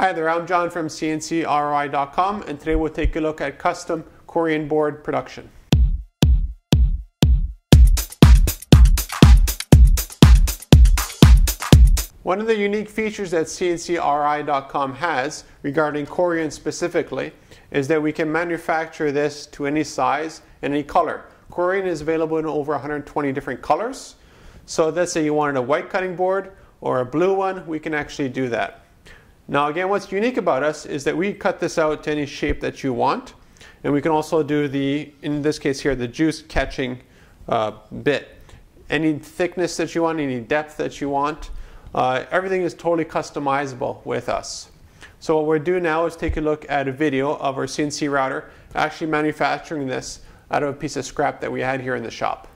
Hi there, I'm Jon from CNCROI.com and today we'll take a look at custom Corian board production. One of the unique features that CNCROI.com has regarding Corian specifically is that we can manufacture this to any size and any color. Corian is available in over 120 different colors. So let's say you wanted a white cutting board or a blue one, we can actually do that. Now again, what's unique about us is that we cut this out to any shape that you want. And we can also do the, in this case here, the juice catching uh, bit. Any thickness that you want, any depth that you want, uh, everything is totally customizable with us. So what we're doing now is take a look at a video of our CNC router actually manufacturing this out of a piece of scrap that we had here in the shop.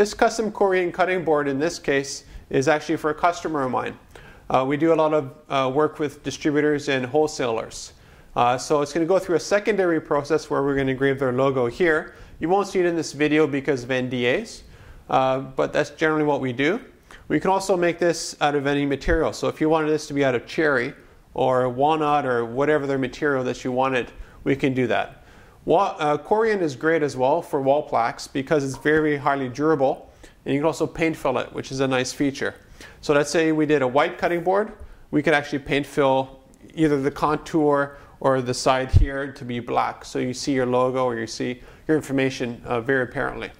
This custom Corian cutting board in this case is actually for a customer of mine. Uh, we do a lot of uh, work with distributors and wholesalers. Uh, so it's going to go through a secondary process where we're going to engrave their logo here. You won't see it in this video because of NDAs, uh, but that's generally what we do. We can also make this out of any material. So if you wanted this to be out of cherry or walnut or whatever the material that you wanted, we can do that. Wall, uh, Corian is great as well for wall plaques because it's very, highly durable and you can also paint fill it, which is a nice feature. So let's say we did a white cutting board, we could actually paint fill either the contour or the side here to be black so you see your logo or you see your information uh, very apparently.